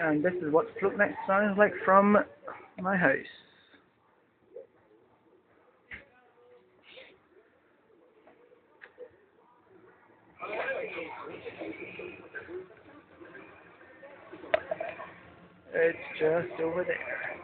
And this is what Floatneck sounds like from my house. It's just over there.